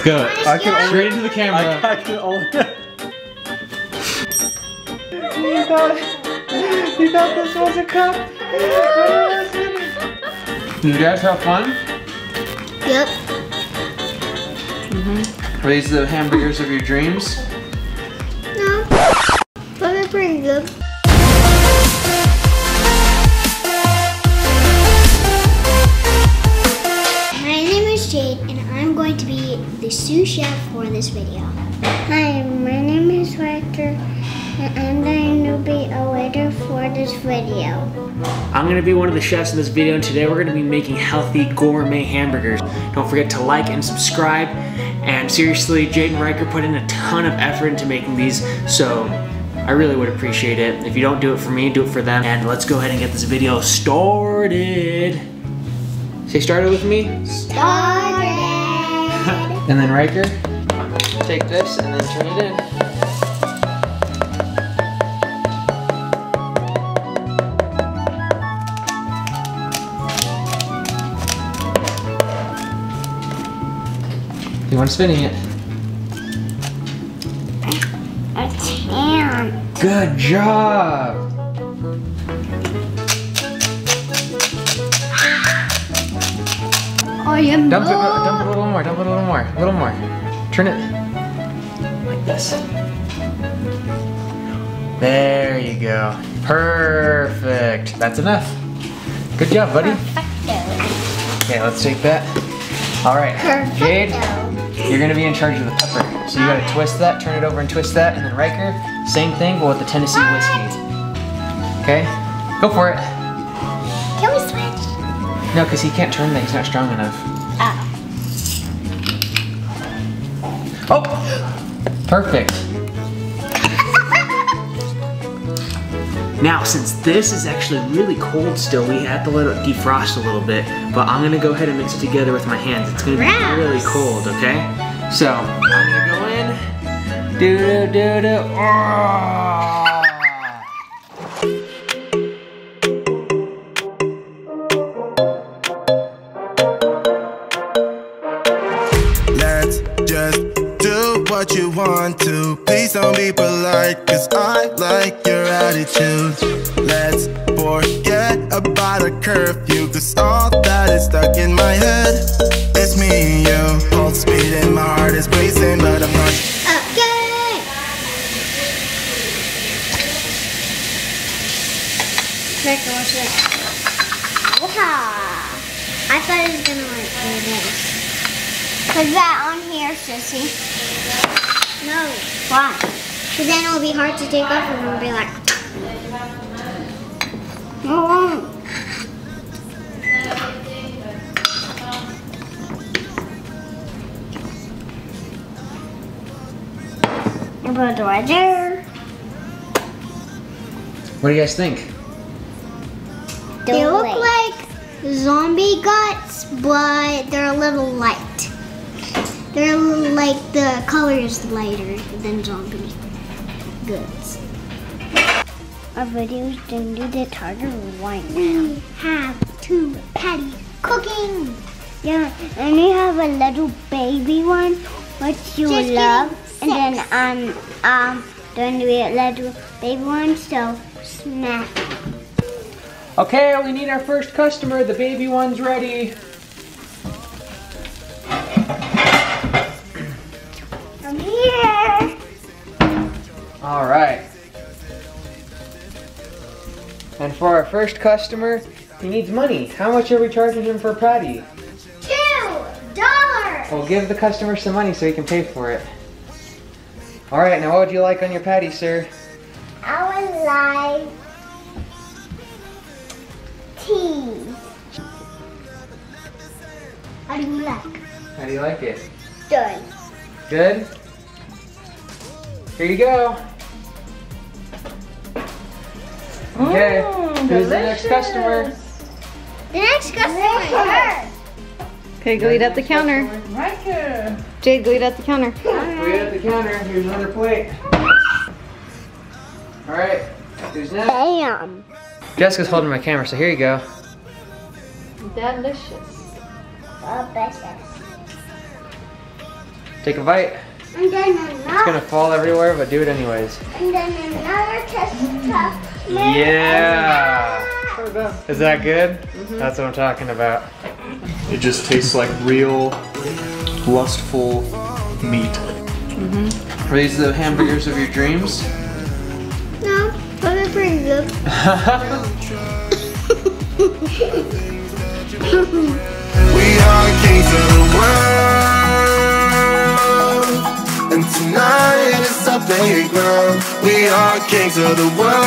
Let's go. I can only- Straight into the camera. I, I can only. you thought, you thought this was a cup? you guys have fun? Yep. Mm-hmm. Are these the hamburgers of your dreams? No. But they're pretty good. The sous chef for this video. Hi, my name is Rector, and I'm going to be a waiter for this video. I'm gonna be one of the chefs in this video and today we're gonna be making healthy gourmet hamburgers. Don't forget to like and subscribe. And seriously, Jaden Riker put in a ton of effort into making these, so I really would appreciate it. If you don't do it for me, do it for them. And let's go ahead and get this video started. Say started with me. Started! And then Riker, take this and then turn it in. You want to spinning it? A tan. Good job! Am Dump it, dump it a little more, dump it a little more, a little more. Turn it like this. There you go. Perfect. That's enough. Good job, buddy. Okay, let's take that. All right, Jade, you're gonna be in charge of the pepper. So you gotta twist that, turn it over and twist that, and then Riker, same thing, but with the Tennessee whiskey. Okay, go for it. Can we switch? No, because he can't turn that, he's not strong enough. Oh. Oh, perfect. Now, since this is actually really cold still, we have to let it defrost a little bit. But I'm gonna go ahead and mix it together with my hands. It's gonna be Gross. really cold, okay? So, I'm gonna go in. Do do do do. Oh. What you want to. Please don't be polite, cause I like your attitude. Let's forget about a curfew, cause all that is stuck in my head. It's me and you. Pulse speed and my heart is racing, but I'm not. Okay. Cracker, watch that. Wow. I thought it was gonna like do this. Put that on here, sissy. No. Why? Because then it'll be hard to take off and it'll be like. No. Put it right there. What do you guys think? They look like zombie guts, but they're a little light. They're like the color is lighter than zombie goods. Our videos didn't do the tartar right now. We have two patty cooking. Yeah, and we have a little baby one, which you Just love. And six. then um um then we a little baby one, so smack. Okay, we need our first customer. The baby one's ready. All right. And for our first customer, he needs money. How much are we charging him for a patty? Two dollars. Well, give the customer some money so he can pay for it. All right, now what would you like on your patty, sir? I would like tea. How do you like? How do you like it? Good. Good? Here you go. Okay, mmm, who's the next customer? The next customer is her. Okay, go eat at the counter. Right here. Jade, go eat at the counter. Wait at the counter. Here's another plate. All right, who's next? Bam. Jessica's holding my camera, so here you go. Delicious. Delicious. Take a bite. And then It's gonna fall everywhere, but do it anyways. And then another test cup. Yeah. Is that good? Mm-hmm. That's what I'm talking about. It just tastes like real, lustful meat. Mm-hmm. Are these the hamburgers of your dreams? No, but they're pretty good. We are kings of the world. We are kings of the world.